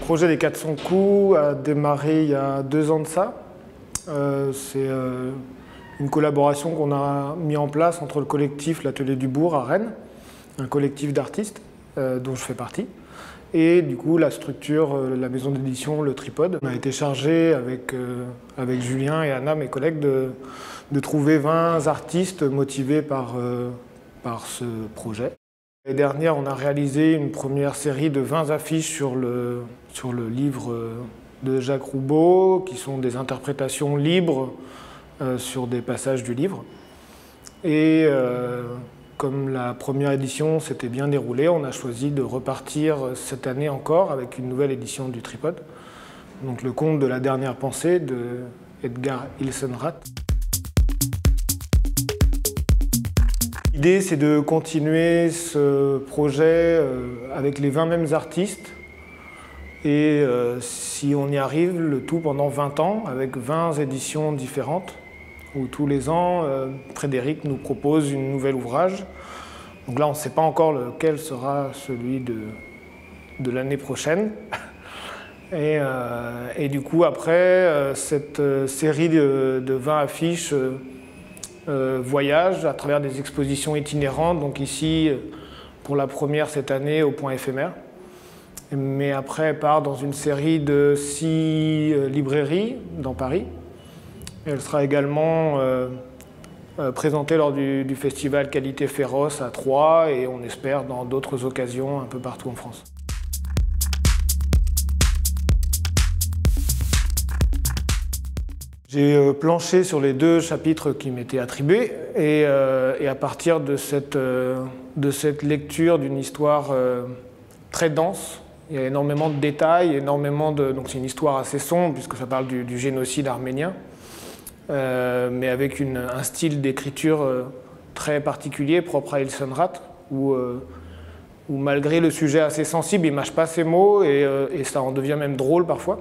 projet des 400 coups a démarré il y a deux ans de ça. Euh, c'est euh, une collaboration qu'on a mis en place entre le collectif L'Atelier du Bourg à Rennes, un collectif d'artistes dont je fais partie, et du coup la structure, la maison d'édition, le Tripode. On a été chargé avec, avec Julien et Anna, mes collègues, de, de trouver 20 artistes motivés par, par ce projet. L'année dernière, on a réalisé une première série de 20 affiches sur le, livre de Jacques Roubaud, qui sont des interprétations libres euh, sur des passages du livre. Et euh, comme la première édition s'était bien déroulée, on a choisi de repartir cette année encore avec une nouvelle édition du Tripod. Donc le conte de la dernière pensée de Edgar Ilsenrath. L'idée, c'est de continuer ce projet euh, avec les 20 mêmes artistes et euh, si on y arrive, le tout pendant 20 ans, avec 20 éditions différentes, où tous les ans, euh, Frédéric nous propose une nouvelle ouvrage. Donc là, on ne sait pas encore lequel sera celui de, de l'année prochaine. Et, et, du coup, après, cette série de, de 20 affiches euh, voyage à travers des expositions itinérantes. Donc ici, euh, pour la première cette année, au point éphémère. Mais après, elle part dans une série de six euh, librairies dans Paris. Elle sera également présentée lors du, du, festival Qualité Féroce à Troyes et on espère dans d'autres occasions un peu partout en France. J'ai euh, planché sur les deux chapitres qui m'étaient attribués et, euh, à partir de cette, euh, de cette lecture d'une histoire très dense, il y a énormément de détails, énormément de... Donc c'est une histoire assez sombre puisque ça parle du, génocide arménien, mais avec un style d'écriture très particulier, propre à Ilsenrath, où, où malgré le sujet assez sensible, il mâche pas ses mots et ça en devient même drôle parfois.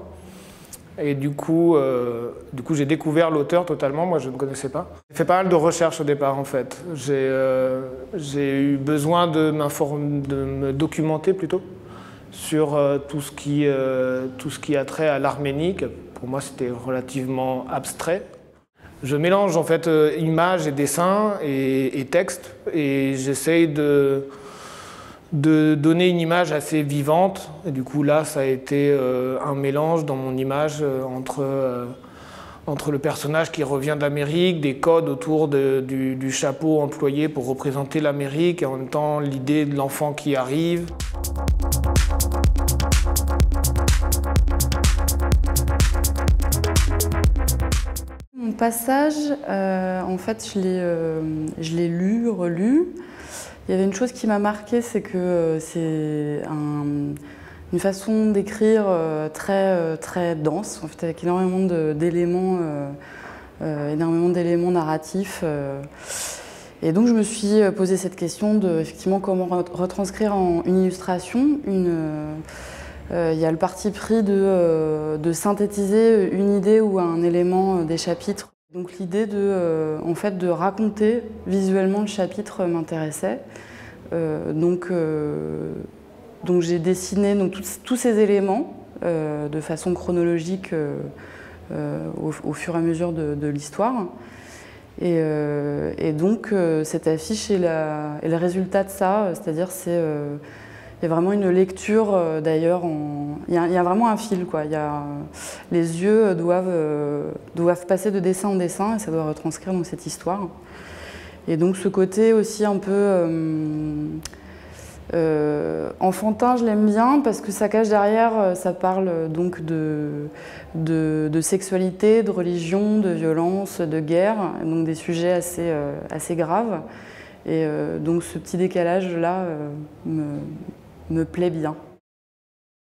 Et du coup, euh, coup j'ai découvert l'auteur totalement, moi je ne connaissais pas. J'ai fait pas mal de recherches au départ en fait. J'ai euh, eu besoin de, de me documenter plutôt sur euh, tout, ce qui, tout ce qui a trait à l'Arménie, pour moi c'était relativement abstrait. Je mélange en fait images et dessins et, et textes et j'essaye de de donner une image assez vivante. Du coup, là, ça a été euh, un mélange dans mon image euh, entre, euh, entre le personnage qui revient d'Amérique, des codes autour du, chapeau employé pour représenter l'Amérique, et en même temps l'idée de l'enfant qui arrive. Mon passage, en fait, je l'ai lu, relu. Il y avait une chose qui m'a marqué, c'est que euh, c'est une façon d'écrire euh, très, euh, très dense, en fait, avec énormément d'éléments énormément d'éléments narratifs. Et donc je me suis posé cette question de effectivement comment retranscrire en une illustration. Une, il y a le parti pris de, synthétiser une idée ou un élément des chapitres donc l'idée de, euh, en fait, de raconter visuellement le chapitre m'intéressait. Euh, donc, euh, donc j'ai dessiné donc, tous ces éléments de façon chronologique au, fur et à mesure de, l'histoire. Et, et, donc cette affiche est, est, le résultat de ça, c'est-à-dire c'est il y a vraiment une lecture euh, d'ailleurs, il, y a vraiment un fil. Quoi. A... Les yeux doivent, euh, doivent passer de dessin en dessin et ça doit retranscrire dans cette histoire. Et donc ce côté aussi un peu euh, enfantin, je l'aime bien parce que ça cache derrière, ça parle donc de, de, de, sexualité, de religion, de violence, de guerre, donc des sujets assez, assez graves. Et donc ce petit décalage-là me, me plaît bien.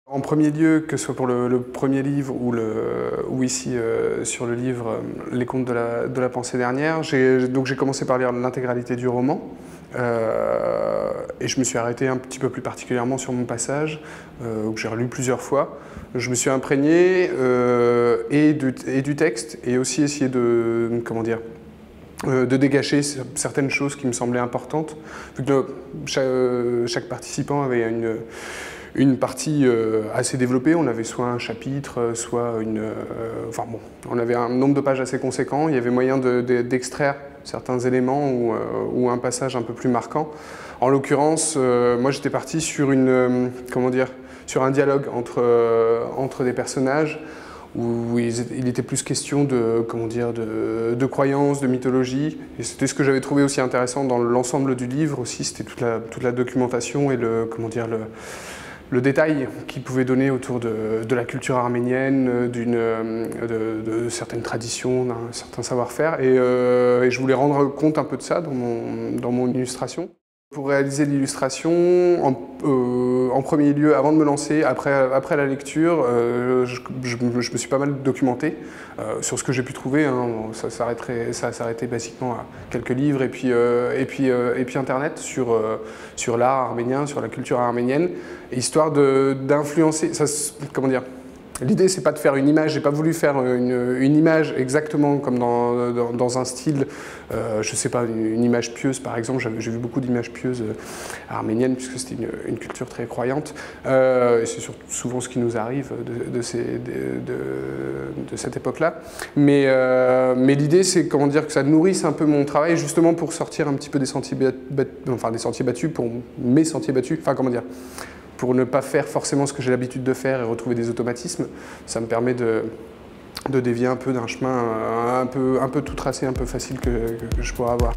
En premier lieu, que ce soit pour le, premier livre ou, ici euh, sur le livre euh, Les contes de la, pensée dernière, j'ai commencé par lire l'intégralité du roman. Euh, et je me suis arrêté un petit peu plus particulièrement sur mon passage, que j'ai relu plusieurs fois. Je me suis imprégné et, du, texte et aussi essayé de, comment dire, de dégager certaines choses qui me semblaient importantes. Vu que chaque, participant avait une, une partie assez développée. On avait soit un chapitre, soit une. enfin bon, on avait un nombre de pages assez conséquent. Il y avait moyen d'extraire certains éléments ou, ou, un passage un peu plus marquant. En l'occurrence, moi j'étais parti sur une. comment dire sur un dialogue entre, entre des personnages où il était plus question de, comment dire, de, de croyances, de mythologie. Et c'était ce que j'avais trouvé aussi intéressant dans l'ensemble du livre aussi, c'était toute la, toute la documentation et le, comment dire, le, le détail qu'il pouvait donner autour de, de la culture arménienne, de, de, certaines traditions, d'un certain savoir-faire. Et, euh, et, je voulais rendre compte un peu de ça dans mon, dans mon illustration. Pour réaliser l'illustration, en, euh, en, premier lieu, avant de me lancer, après, après la lecture, euh, je, me suis pas mal documenté euh, sur ce que j'ai pu trouver. Hein. Ça s'arrêtait basiquement à quelques livres et puis, et puis, et puis Internet sur, sur l'art arménien, sur la culture arménienne, histoire d'influencer, comment dire, L'idée, c'est pas de faire une image, j'ai pas voulu faire une, une, image exactement comme dans, dans, un style, euh, je sais pas, une, image pieuse par exemple. J'ai vu beaucoup d'images pieuses euh, arméniennes puisque c'était une, culture très croyante. Euh, c'est souvent ce qui nous arrive de, de, cette époque-là. Mais, euh, mais l'idée, c'est comment dire que ça nourrisse un peu mon travail justement pour sortir un petit peu des sentiers, battus, enfin des sentiers battus, pour mes sentiers battus. Enfin, comment dire pour ne pas faire forcément ce que j'ai l'habitude de faire et retrouver des automatismes. Ça me permet de, dévier un peu d'un chemin un peu, un peu tout tracé, un peu facile que je pourrais avoir.